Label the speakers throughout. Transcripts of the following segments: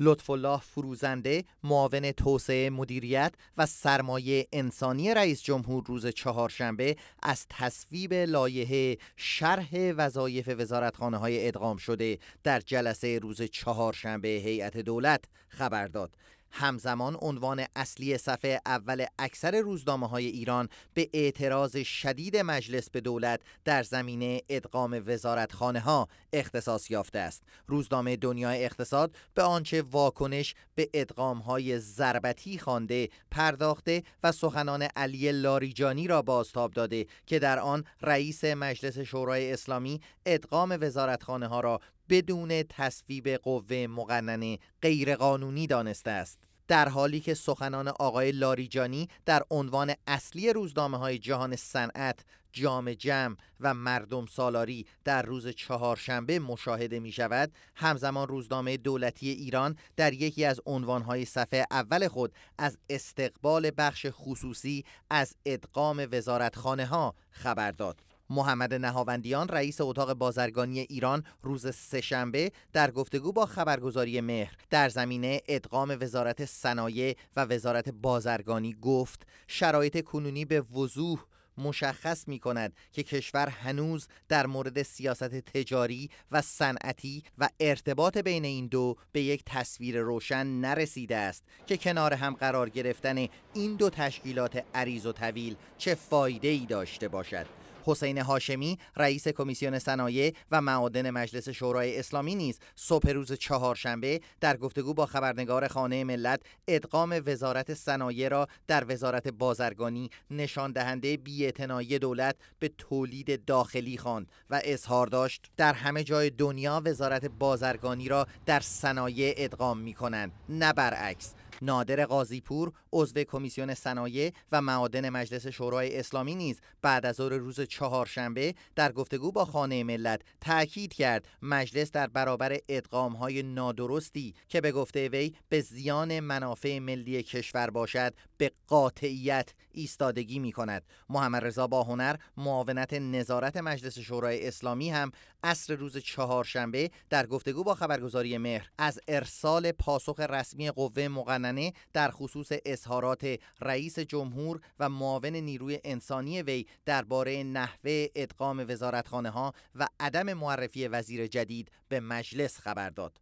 Speaker 1: لطف الله فروزنده معاون توسعه مدیریت و سرمایه انسانی رئیس جمهور روز چهارشنبه از تصویب لایحه شرح وظایف وزارتخانه های ادغام شده در جلسه روز چهارشنبه هیئت دولت خبر داد. همزمان عنوان اصلی صفحه اول اکثر روزنامه های ایران به اعتراض شدید مجلس به دولت در زمینه ادغام وزارتخانه ها اختصاص یافته است. روزنامه دنیای اقتصاد به آنچه واکنش به ادغام های ضربتی خوانده پرداخته و سخنان علی لاریجانی را بازتاب داده که در آن رئیس مجلس شورای اسلامی ادغام وزارتخانه ها را بدون تصویب قوه مقننه غیرقانونی دانسته است. در حالی که سخنان آقای لاریجانی در عنوان اصلی روزنامه های جهان صنعت جام جمع و مردم سالاری در روز چهارشنبه مشاهده می شود همزمان روزنامه دولتی ایران در یکی از عنوانهای صفحه اول خود از استقبال بخش خصوصی از ادغام وزارتخانه ها خبر داد. محمد نهاوندیان رئیس اتاق بازرگانی ایران روز سهشنبه در گفتگو با خبرگزاری مهر در زمینه ادغام وزارت صنایع و وزارت بازرگانی گفت شرایط کنونی به وضوح مشخص می کند که کشور هنوز در مورد سیاست تجاری و صنعتی و ارتباط بین این دو به یک تصویر روشن نرسیده است که کنار هم قرار گرفتن این دو تشکیلات عریض و طویل چه فایده ای داشته باشد. حسین هاشمی رئیس کمیسیون صنایع و معادن مجلس شورای اسلامی نیز صبح روز چهارشنبه در گفتگو با خبرنگار خانه ملت ادغام وزارت صنایع را در وزارت بازرگانی نشان دهنده بی‌اعتنایی دولت به تولید داخلی خواند و اظهار داشت در همه جای دنیا وزارت بازرگانی را در صنایع ادغام می کنند نه برعکس نادر قاضیپور عضو کمیسیون صنایع و معادن مجلس شورای اسلامی نیز بعد از ظهر روز چهارشنبه در گفتگو با خانه ملت تاکید کرد مجلس در برابر ادغام های نادرستی که به گفته وی به زیان منافع ملی کشور باشد به قاطعیت ایستادگی می کند محمد رضا باهنر معاونت نظارت مجلس شورای اسلامی هم اصر روز چهارشنبه در گفتگو با خبرگزاری مهر از ارسال پاسخ رسمی قوه مقننه در خصوص اظهارات رئیس جمهور و معاون نیروی انسانی وی درباره نحوه ادغام وزارتخانه ها و عدم معرفی وزیر جدید به مجلس خبر داد.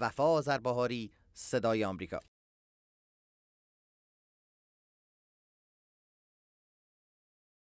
Speaker 1: وفا آذربهاری صدای آمریکا.